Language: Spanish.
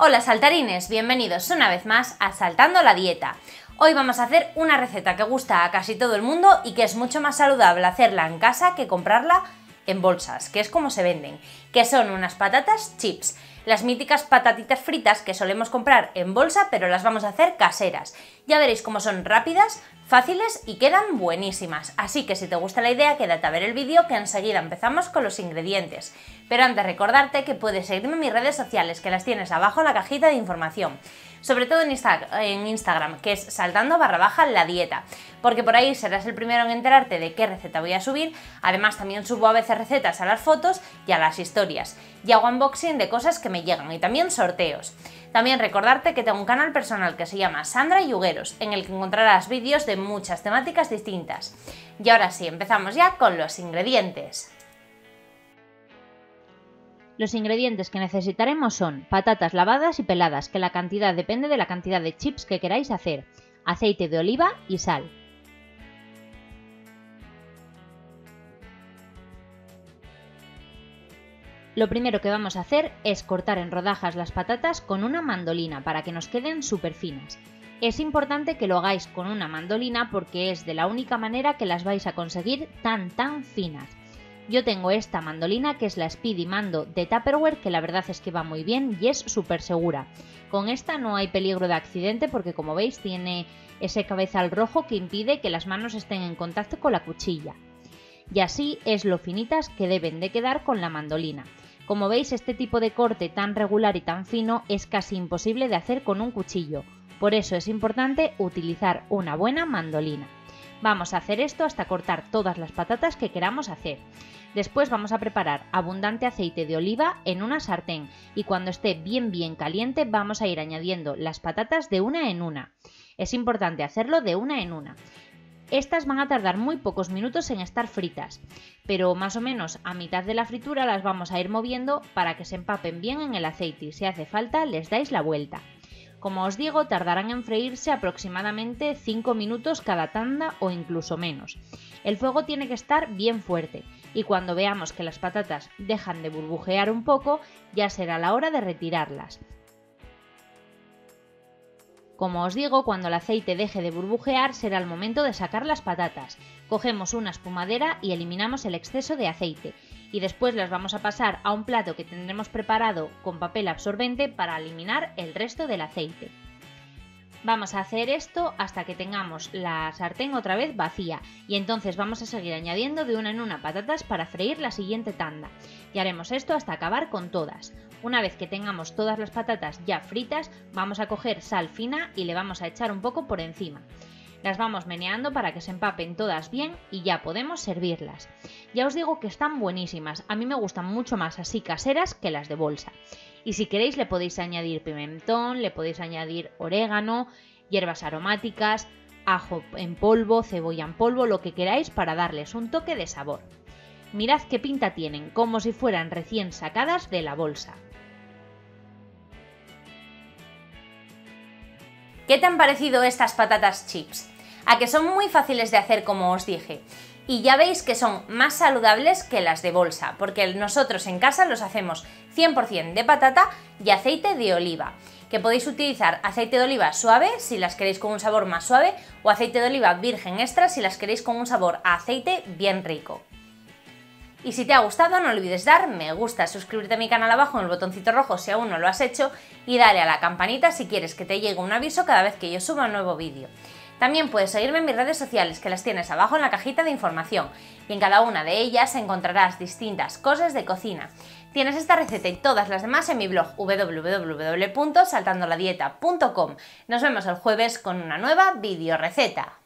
Hola saltarines, bienvenidos una vez más a Saltando la Dieta. Hoy vamos a hacer una receta que gusta a casi todo el mundo y que es mucho más saludable hacerla en casa que comprarla en bolsas, que es como se venden, que son unas patatas chips, las míticas patatitas fritas que solemos comprar en bolsa, pero las vamos a hacer caseras. Ya veréis cómo son rápidas, fáciles y quedan buenísimas. Así que si te gusta la idea, quédate a ver el vídeo que enseguida empezamos con los ingredientes. Pero antes recordarte que puedes seguirme en mis redes sociales, que las tienes abajo en la cajita de información sobre todo en, Instagram, que es saltando barra baja la dieta, porque por ahí serás el primero en enterarte de qué receta voy a subir, además también subo a veces recetas a las fotos y a las historias, y hago unboxing de cosas que me llegan y también sorteos. También recordarte que tengo un canal personal que se llama Sandra Yugueros, en el que encontrarás vídeos de muchas temáticas distintas. Y ahora sí, empezamos ya con los ingredientes. Los ingredientes que necesitaremos son patatas lavadas y peladas, que la cantidad depende de la cantidad de chips que queráis hacer, aceite de oliva y sal. Lo primero que vamos a hacer es cortar en rodajas las patatas con una mandolina para que nos queden súper finas. Es importante que lo hagáis con una mandolina porque es de la única manera que las vais a conseguir tan tan finas. Yo tengo esta mandolina que es la Speedy Mando de Tupperware, que la verdad es que va muy bien y es súper segura. Con esta no hay peligro de accidente porque como veis tiene ese cabezal rojo que impide que las manos estén en contacto con la cuchilla. Y así es lo finitas que deben de quedar con la mandolina. Como veis este tipo de corte tan regular y tan fino es casi imposible de hacer con un cuchillo, por eso es importante utilizar una buena mandolina. Vamos a hacer esto hasta cortar todas las patatas que queramos hacer. Después vamos a preparar abundante aceite de oliva en una sartén y cuando esté bien bien caliente vamos a ir añadiendo las patatas de una en una. Es importante hacerlo de una en una. Estas van a tardar muy pocos minutos en estar fritas, pero más o menos a mitad de la fritura las vamos a ir moviendo para que se empapen bien en el aceite y si hace falta les dais la vuelta. Como os digo, tardarán en freírse aproximadamente 5 minutos cada tanda o incluso menos. El fuego tiene que estar bien fuerte y cuando veamos que las patatas dejan de burbujear un poco, ya será la hora de retirarlas. Como os digo, cuando el aceite deje de burbujear será el momento de sacar las patatas. Cogemos una espumadera y eliminamos el exceso de aceite y después las vamos a pasar a un plato que tendremos preparado con papel absorbente para eliminar el resto del aceite. Vamos a hacer esto hasta que tengamos la sartén otra vez vacía y entonces vamos a seguir añadiendo de una en una patatas para freír la siguiente tanda y haremos esto hasta acabar con todas. Una vez que tengamos todas las patatas ya fritas vamos a coger sal fina y le vamos a echar un poco por encima. Las vamos meneando para que se empapen todas bien y ya podemos servirlas. Ya os digo que están buenísimas, a mí me gustan mucho más así caseras que las de bolsa. Y si queréis le podéis añadir pimentón, le podéis añadir orégano, hierbas aromáticas, ajo en polvo, cebolla en polvo, lo que queráis para darles un toque de sabor. Mirad qué pinta tienen, como si fueran recién sacadas de la bolsa. ¿Qué te han parecido estas patatas chips? A que son muy fáciles de hacer como os dije. Y ya veis que son más saludables que las de bolsa, porque nosotros en casa los hacemos 100% de patata y aceite de oliva que podéis utilizar aceite de oliva suave si las queréis con un sabor más suave o aceite de oliva virgen extra si las queréis con un sabor a aceite bien rico. Y si te ha gustado no olvides dar me gusta, suscribirte a mi canal abajo en el botoncito rojo si aún no lo has hecho y dale a la campanita si quieres que te llegue un aviso cada vez que yo suba un nuevo vídeo. También puedes seguirme en mis redes sociales que las tienes abajo en la cajita de información y en cada una de ellas encontrarás distintas cosas de cocina. Tienes esta receta y todas las demás en mi blog www.saltandoladieta.com. Nos vemos el jueves con una nueva video receta.